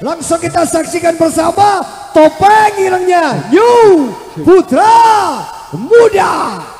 Langsung kita saksikan bersama topeng irengnya Yu Putra Muda.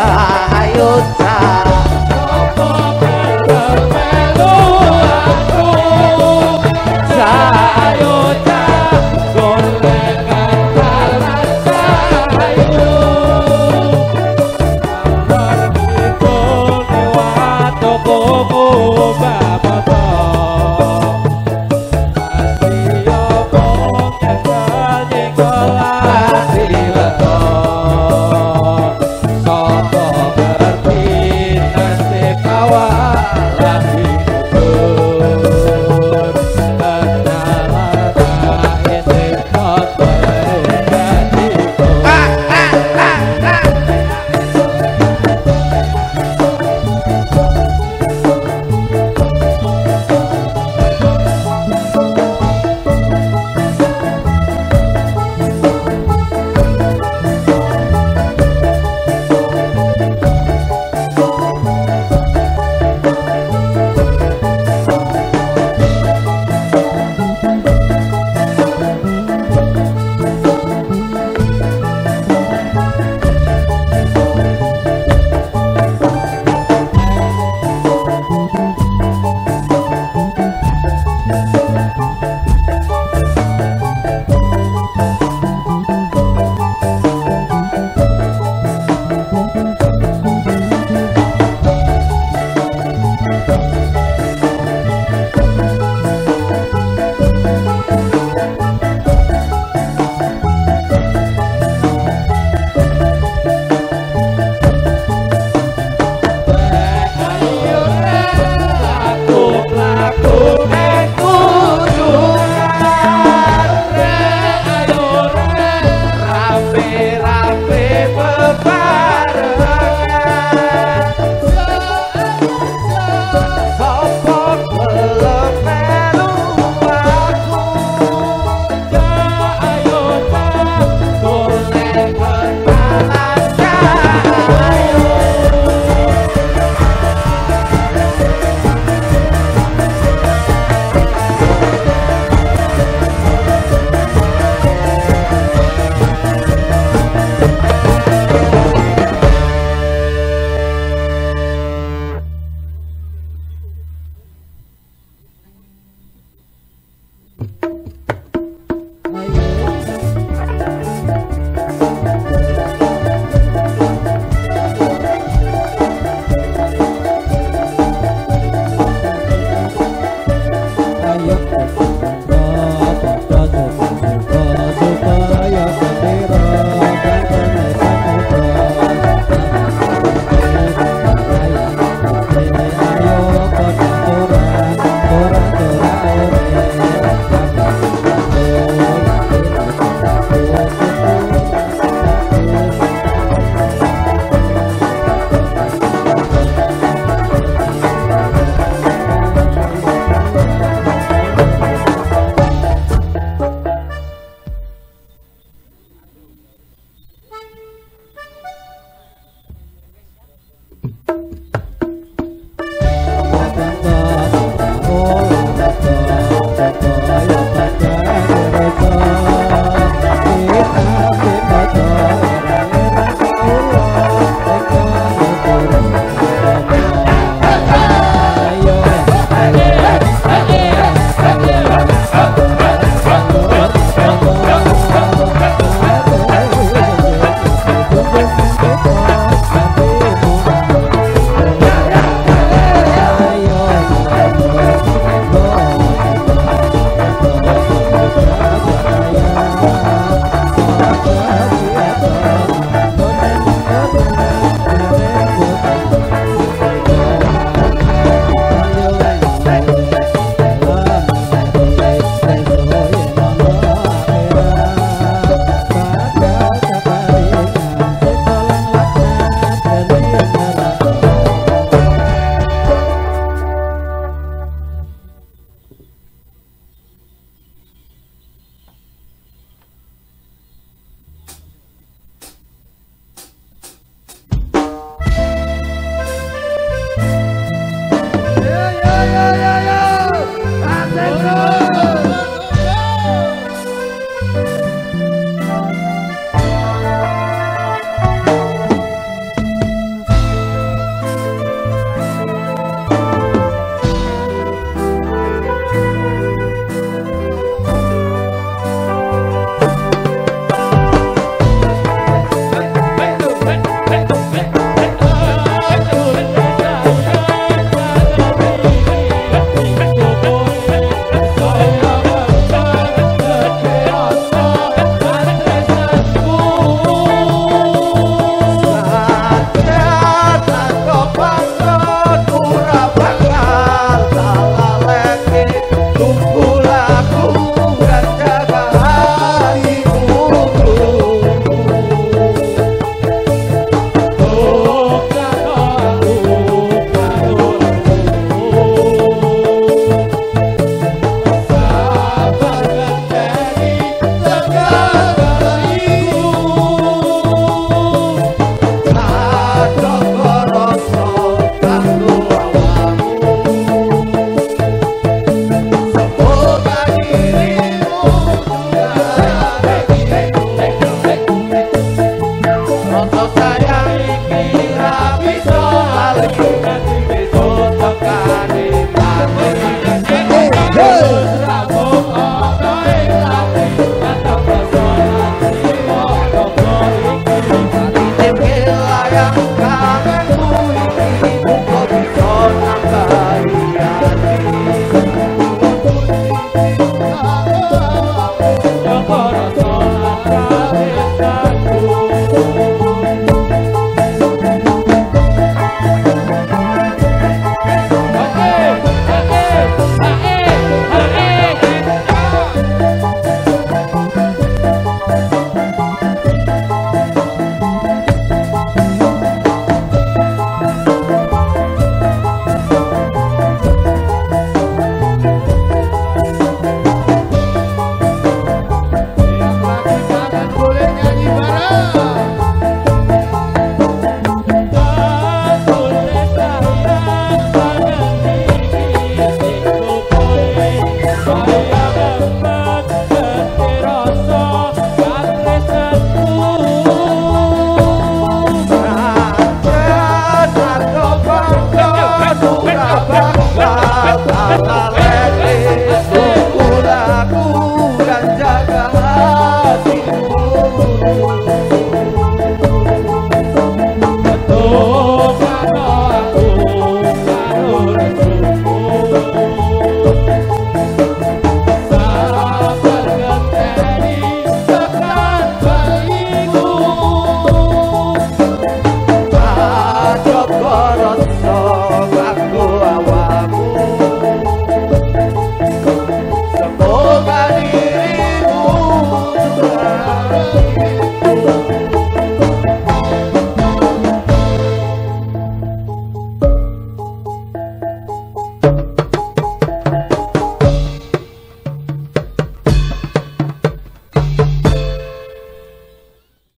さよ。さ